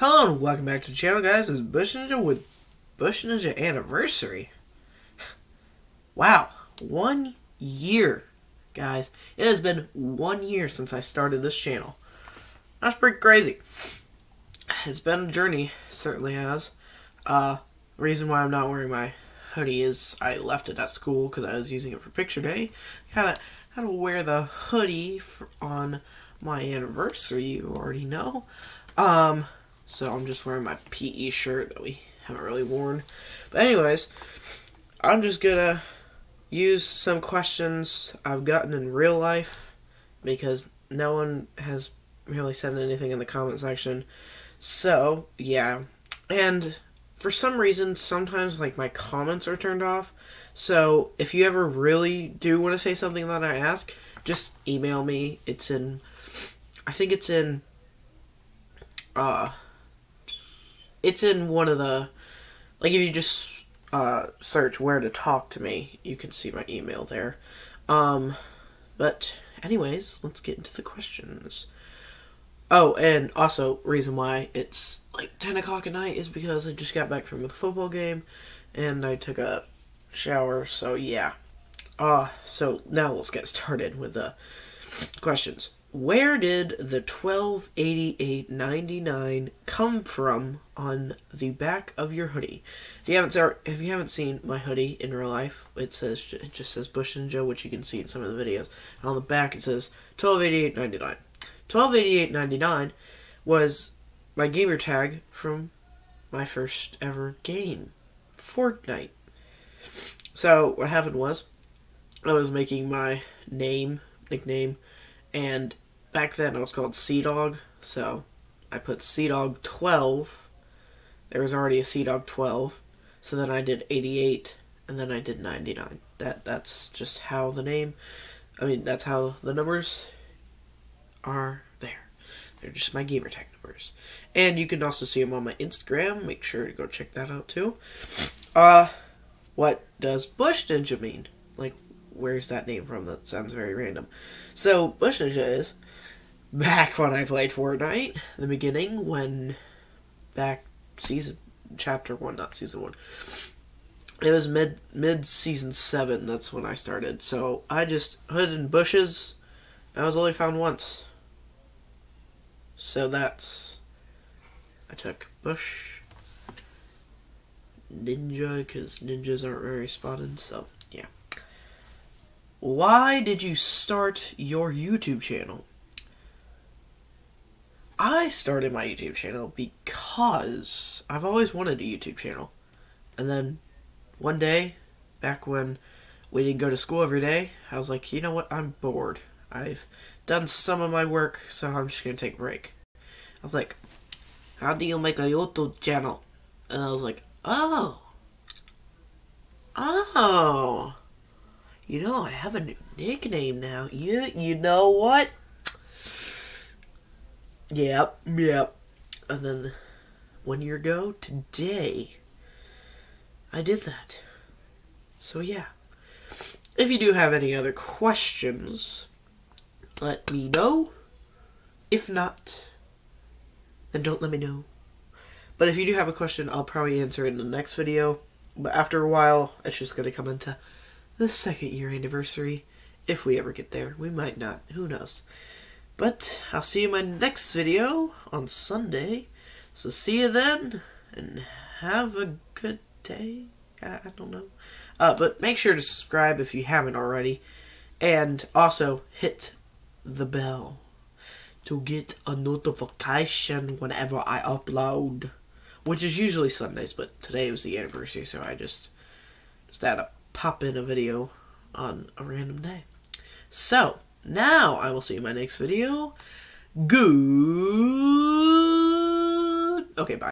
Hello and welcome back to the channel guys, is Bush Ninja with Bush Ninja Anniversary. Wow, one year, guys. It has been one year since I started this channel. That's pretty crazy. It's been a journey, certainly has. Uh, reason why I'm not wearing my hoodie is I left it at school because I was using it for picture day. Kind of had to wear the hoodie for, on my anniversary, you already know. Um, so I'm just wearing my PE shirt that we haven't really worn. But anyways, I'm just gonna use some questions I've gotten in real life because no one has really said anything in the comment section. So, yeah. And for some reason, sometimes like my comments are turned off. So, if you ever really do want to say something that I ask, just email me. It's in I think it's in uh it's in one of the like if you just uh, search where to talk to me, you can see my email there. Um, but anyways, let's get into the questions. Oh, and also reason why it's like ten o'clock at night is because I just got back from the football game, and I took a shower. So yeah. Uh, so now let's get started with the questions where did the 1288.99 come from on the back of your hoodie? If you haven't if you haven't seen my hoodie in real life, it says it just says Bush Ninja, which you can see in some of the videos. And on the back it says 1288.99. 1288.99 was my gamer tag from my first ever game, Fortnite. So what happened was I was making my name, nickname and back then it was called Sea Dog, so I put Sea Dog 12. There was already a Sea Dog 12, so then I did 88, and then I did 99. That that's just how the name. I mean, that's how the numbers are there. They're just my gamertag numbers, and you can also see them on my Instagram. Make sure to go check that out too. Uh, what does Bush Ninja mean? Like, where's that name from? That sounds very random. So, Bush is back when I played Fortnite, the beginning, when back season, chapter 1, not season 1. It was mid mid season 7, that's when I started. So, I just hid in bushes. I was only found once. So, that's. I took Bush. Ninja, because ninjas aren't very spotted, so yeah. Why did you start your YouTube channel? I started my YouTube channel because I've always wanted a YouTube channel. And then one day, back when we didn't go to school every day, I was like, you know what? I'm bored. I've done some of my work, so I'm just going to take a break. I was like, how do you make a YouTube channel? And I was like, oh. Oh. You know, I have a new nickname now. You, you know what? Yep, yep. And then one year ago, today, I did that. So yeah. If you do have any other questions, let me know. If not, then don't let me know. But if you do have a question, I'll probably answer it in the next video. But after a while, it's just going to come into the second year anniversary. If we ever get there. We might not. Who knows. But I'll see you in my next video on Sunday. So see you then, and have a good day. I, don't know. Uh, but make sure to subscribe if you haven't already. And also hit the bell to get a notification whenever I upload. Which is usually Sundays, but today was the anniversary, so I just, just had to pop in a video on a random day. So, now I will see you in my next video. Good. Okay, bye.